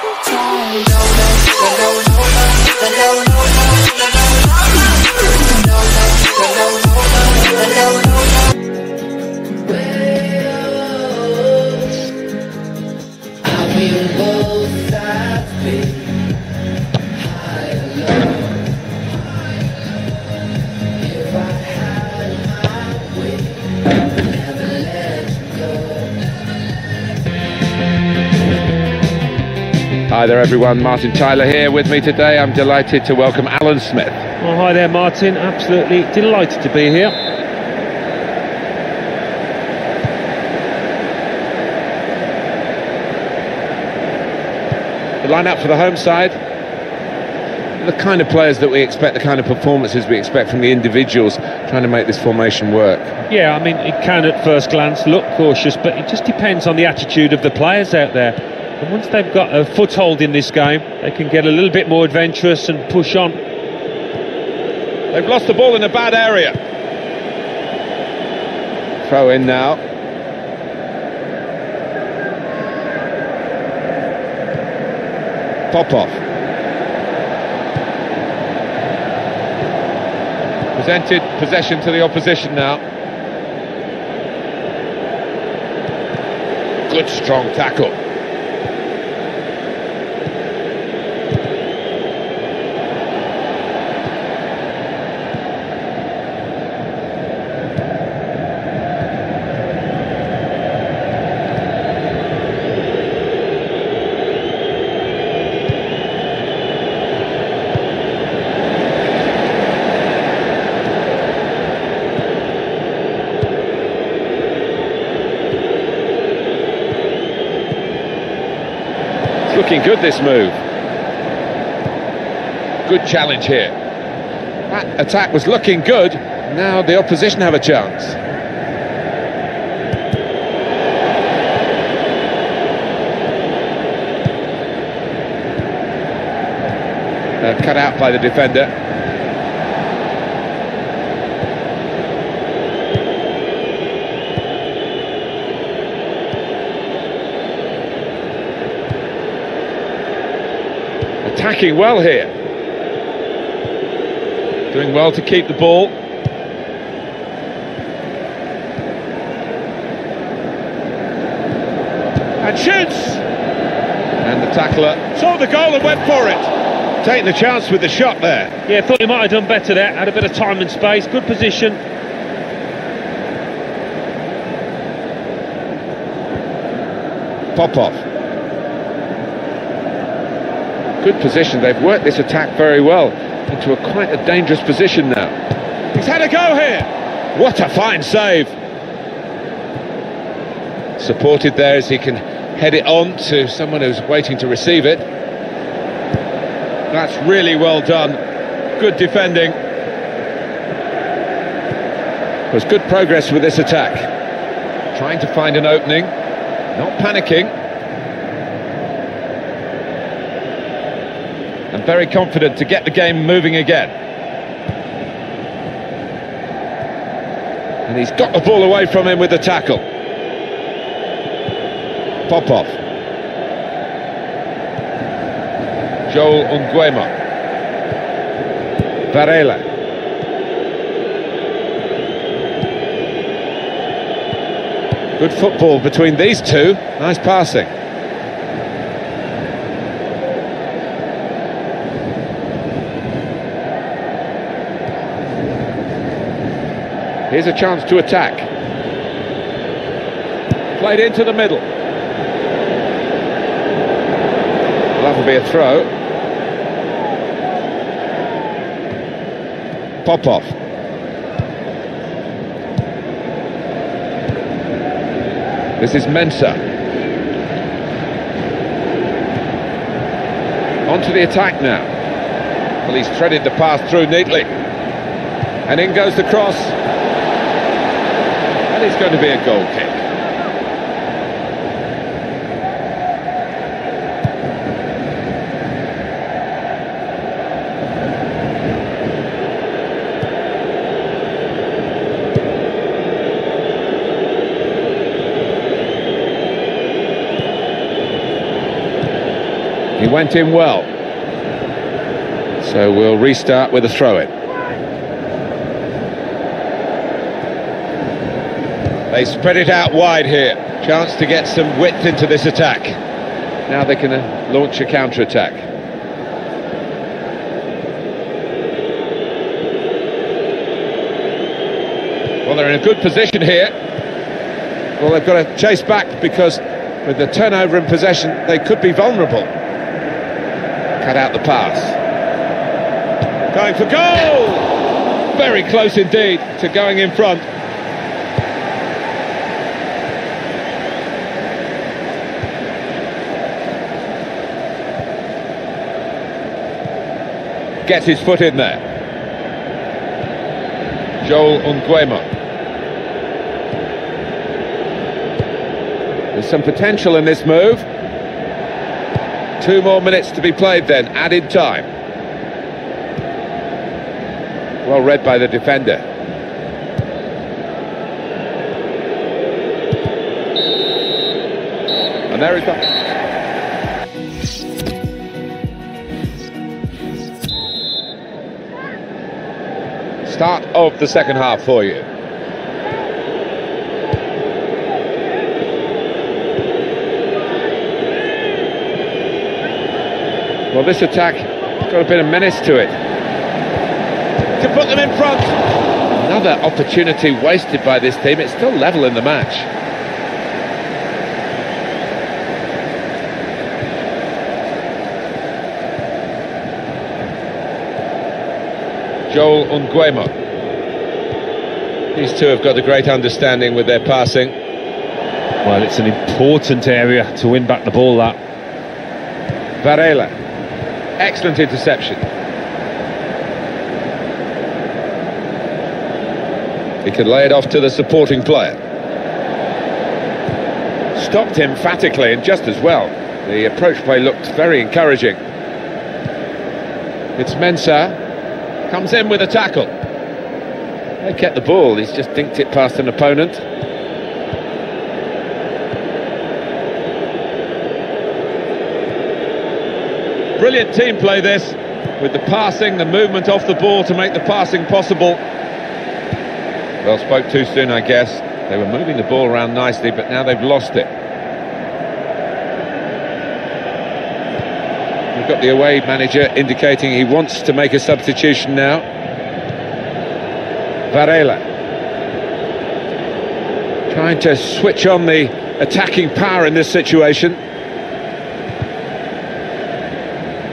Michael. Hi there everyone, Martin Tyler here with me today. I'm delighted to welcome Alan Smith. Well, hi there, Martin. Absolutely delighted to be here. The lineup for the home side, the kind of players that we expect, the kind of performances we expect from the individuals trying to make this formation work. Yeah, I mean, it can at first glance look cautious, but it just depends on the attitude of the players out there. And once they've got a foothold in this game, they can get a little bit more adventurous and push on. They've lost the ball in a bad area. Throw in now. Popov. Presented possession to the opposition now. Good strong tackle. Looking good, this move. Good challenge here. That attack was looking good. Now the opposition have a chance. Uh, cut out by the defender. Attacking well here. Doing well to keep the ball. And shoots! And the tackler saw the goal and went for it. Taking the chance with the shot there. Yeah, thought he might have done better there. Had a bit of time and space. Good position. Popov good position. They've worked this attack very well into a quite a dangerous position now. He's had a go here. What a fine save. Supported there as he can head it on to someone who's waiting to receive it. That's really well done. Good defending. There's good progress with this attack. Trying to find an opening, not panicking. And very confident to get the game moving again. And he's got the ball away from him with the tackle. Popov. Joel Nguema. Varela. Good football between these two. Nice passing. Here's a chance to attack. Played into the middle. That'll be a throw. Popov. This is Mensah. Onto the attack now. Well, he's threaded the pass through neatly. And in goes the cross. That is going to be a goal kick. He went in well. So we'll restart with a throw-in. They spread it out wide here. Chance to get some width into this attack. Now they can uh, launch a counter-attack. Well, they're in a good position here. Well, they've got to chase back because with the turnover in possession, they could be vulnerable. Cut out the pass. Going for goal! Very close indeed to going in front. Gets his foot in there. Joel Nguema. There's some potential in this move. Two more minutes to be played then, added time. Well read by the defender. And there is the... Start of the second half for you. Well, this attack has got a bit of menace to it. To put them in front. Another opportunity wasted by this team. It's still level in the match. Joel Nguema. These two have got a great understanding with their passing. Well, it's an important area to win back the ball, that. Varela. Excellent interception. He can lay it off to the supporting player. Stopped emphatically and just as well. The approach play looked very encouraging. It's Mensah. Comes in with a tackle. They kept the ball, he's just dinked it past an opponent. Brilliant team play this, with the passing, the movement off the ball to make the passing possible. Well, spoke too soon, I guess. They were moving the ball around nicely, but now they've lost it. Got the away manager indicating he wants to make a substitution now. Varela. Trying to switch on the attacking power in this situation.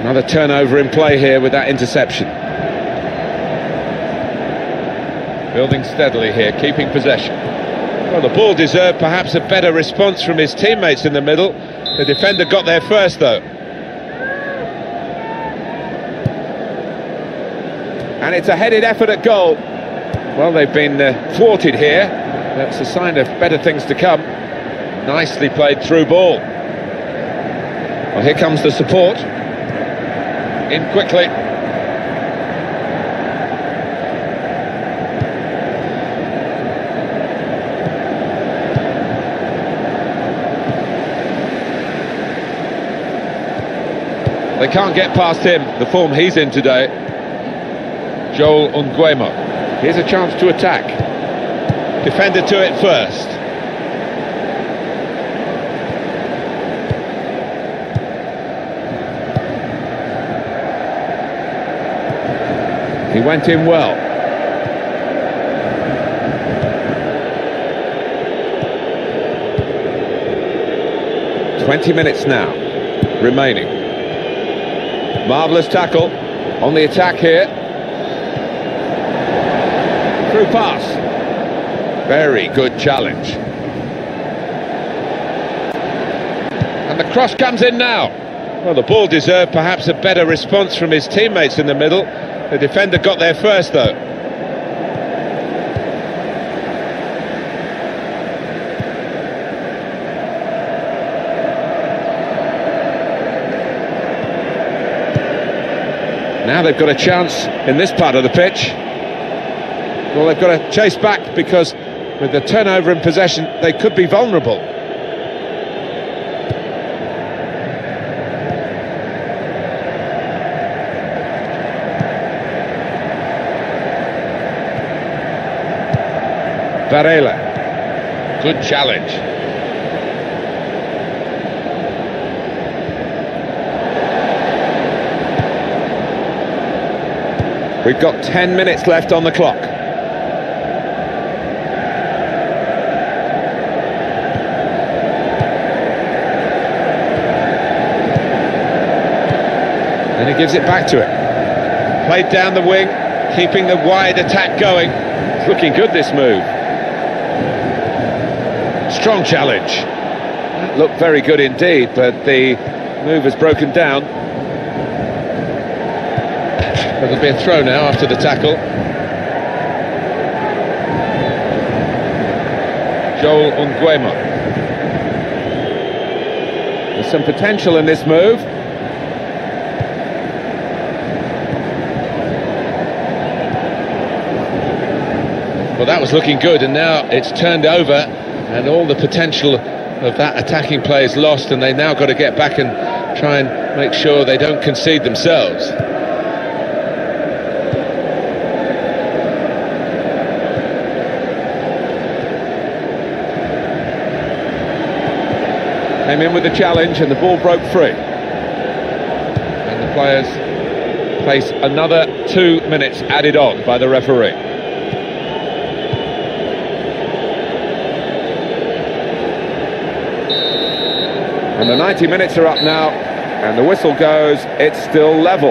Another turnover in play here with that interception. Building steadily here, keeping possession. Well, the ball deserved perhaps a better response from his teammates in the middle. The defender got there first, though. And it's a headed effort at goal. Well, they've been uh, thwarted here. That's a sign of better things to come. Nicely played through ball. Well, here comes the support in quickly. They can't get past him, the form he's in today. Joel Nguema. Here's a chance to attack. Defender to it first. He went in well. Twenty minutes now remaining. Marvellous tackle on the attack here. Through pass. Very good challenge. And the cross comes in now. Well, the ball deserved perhaps a better response from his teammates in the middle. The defender got there first, though. Now they've got a chance in this part of the pitch. Well, they've got to chase back because with the turnover in possession, they could be vulnerable. Varela. Good challenge. We've got 10 minutes left on the clock. Gives it back to it. Played down the wing, keeping the wide attack going. It's looking good, this move. Strong challenge. Looked very good indeed, but the move has broken down. It'll be a throw now after the tackle. Joel Nguema. There's some potential in this move. Well, that was looking good, and now it's turned over, and all the potential of that attacking play is lost, and they now got to get back and try and make sure they don't concede themselves. Came in with the challenge, and the ball broke free. And the players face another two minutes added on by the referee. And the 90 minutes are up now, and the whistle goes, it's still level.